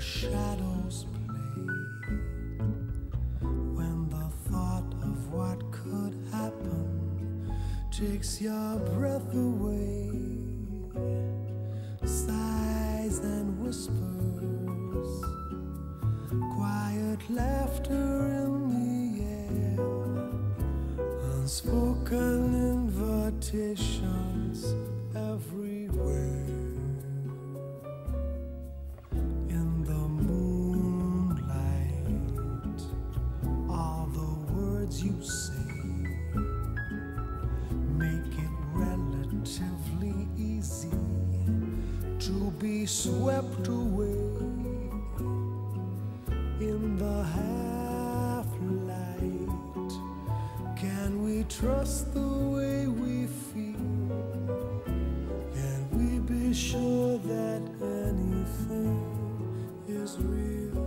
shadows play when the thought of what could happen takes your breath away sighs and whispers quiet laughter in the air unspoken invitations every be swept away in the half light. Can we trust the way we feel? Can we be sure that anything is real?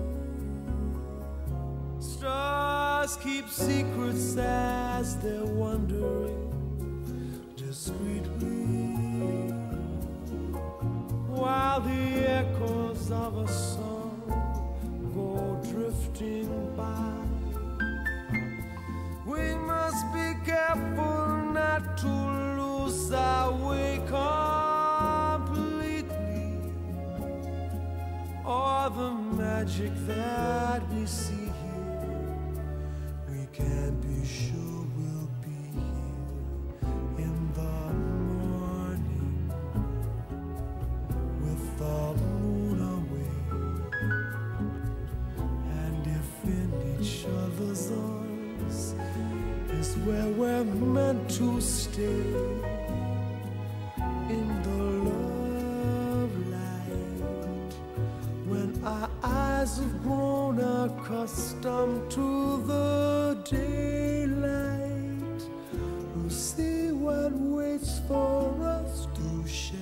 Stars keep secrets as they're wandering echoes of a song go drifting by. We must be careful not to lose our way completely, or the magic that we see here. We can't be sure where we're meant to stay in the love light. When our eyes have grown accustomed to the daylight we'll see what waits for us to share.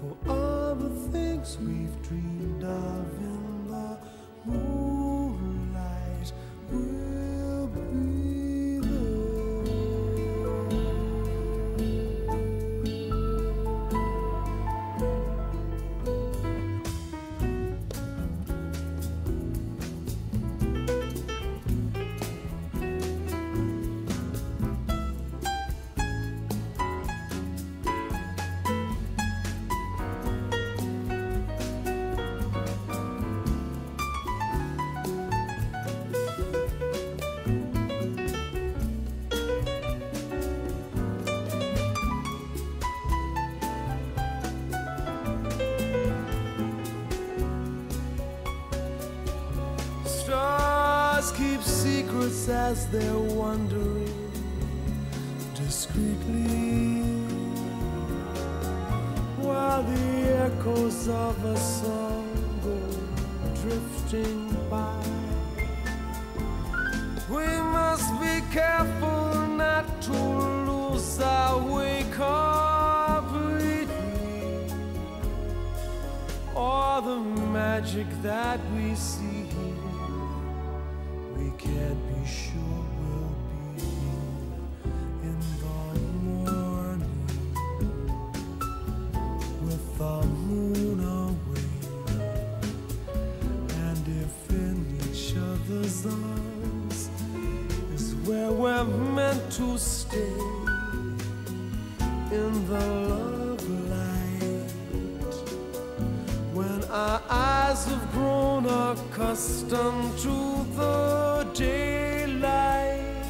For all the things we've dreamed of secrets as they're wandering discreetly, while the echoes of a song go drifting by. We must be careful not to lose our way completely or the magic that we see here. We can't be sure we'll be in the morning with the moon away, and if in each other's arms is where we're meant to stay in the love light when our eyes have grown accustomed to the daylight,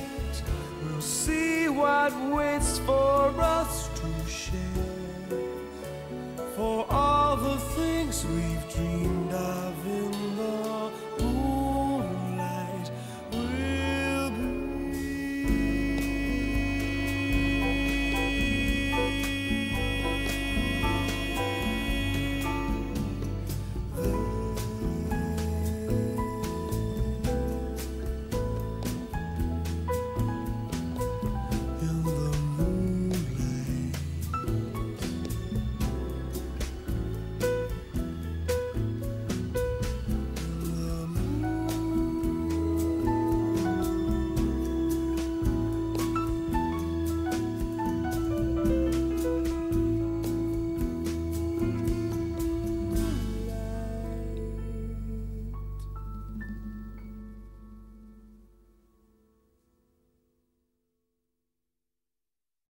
we'll see what waits for us to share. For all the things we